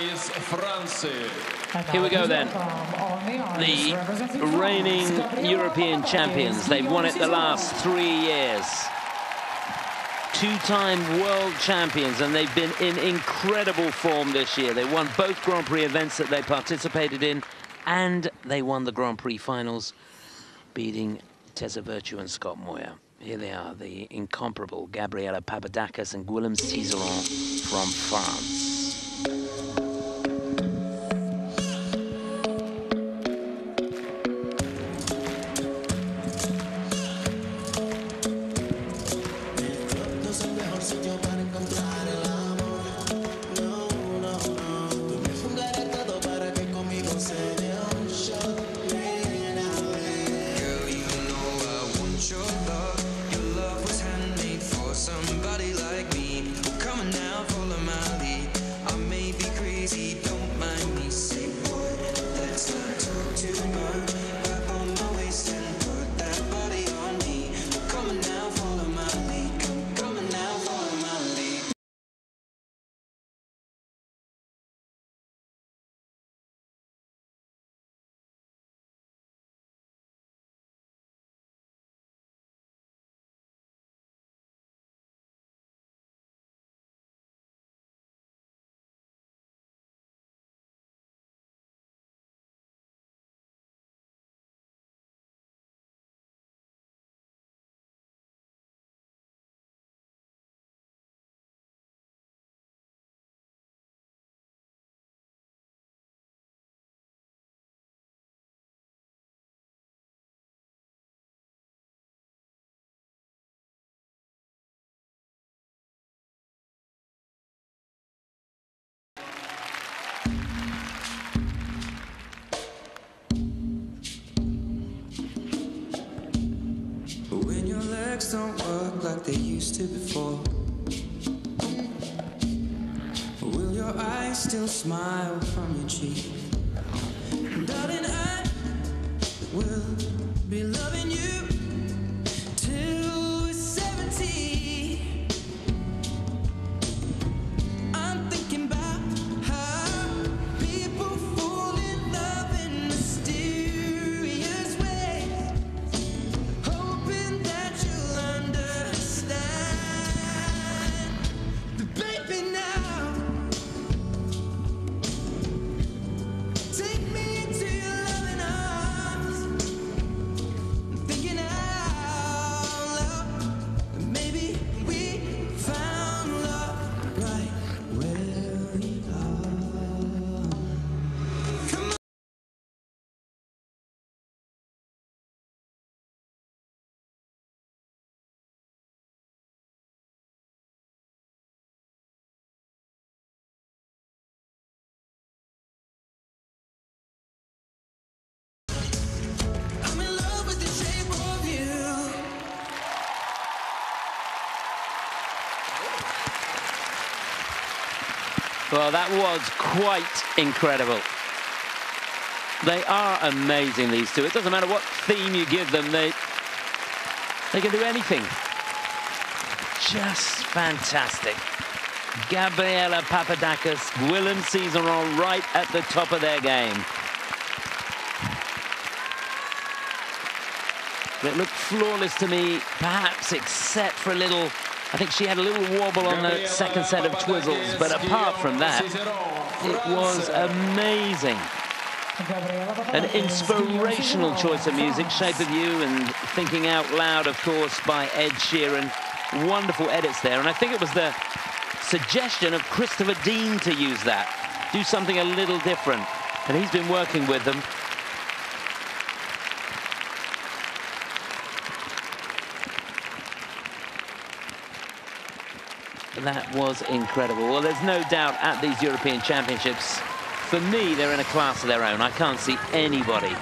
is Here we go then. The reigning European champions. They've won it the last three years. Two-time world champions, and they've been in incredible form this year. They won both Grand Prix events that they participated in, and they won the Grand Prix finals, beating Tessa Virtue and Scott Moir. Here they are, the incomparable Gabriella Papadakis and Guillaume Cizeron from France. Legs don't work like they used to before Will your eyes still smile from your cheek? Well, that was quite incredible. They are amazing, these two. It doesn't matter what theme you give them, they, they can do anything. Just fantastic. Gabriella Papadakis, Guillaume Cizeron right at the top of their game. It looked flawless to me, perhaps except for a little, I think she had a little wobble on the second set of twizzles, but apart from that, it was amazing. An inspirational choice of music, Shape of You and Thinking Out Loud, of course, by Ed Sheeran. Wonderful edits there, and I think it was the suggestion of Christopher Dean to use that, do something a little different, and he's been working with them. That was incredible. Well, there's no doubt at these European Championships, for me, they're in a class of their own. I can't see anybody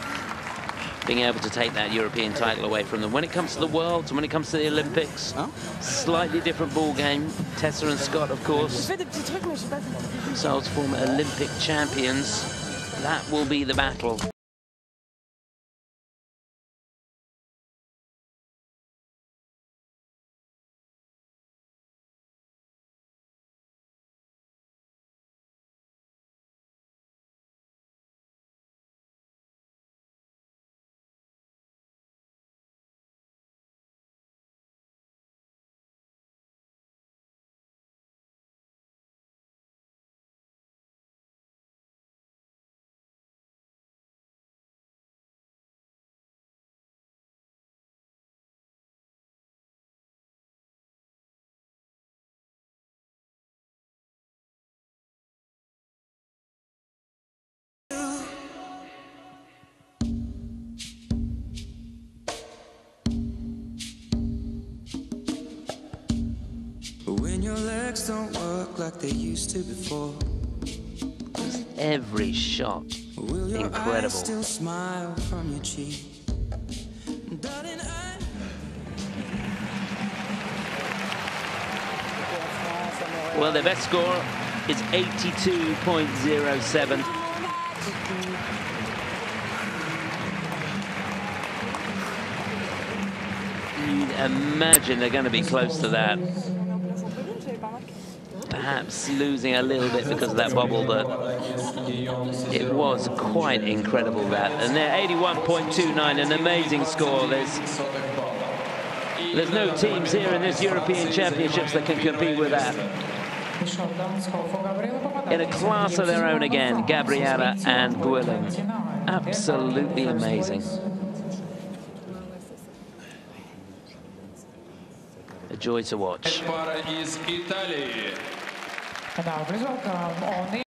being able to take that European title away from them. When it comes to the Worlds when it comes to the Olympics, slightly different ball game. Tessa and Scott, of course, themselves former Olympic champions. That will be the battle. Your legs don't work like they used to before. Every shot Will incredible. still smile from your cheek? Darling, I Well, their best score is 82.07. You'd imagine they're going to be close to that. Perhaps losing a little bit because of that bobble, but it was quite incredible that. And they're 81.29, an amazing score. There's there's no teams here in this European Championships that can compete with that. In a class of their own again, Gabriella and Guillaume. Absolutely amazing. A joy to watch. And now please welcome Oni.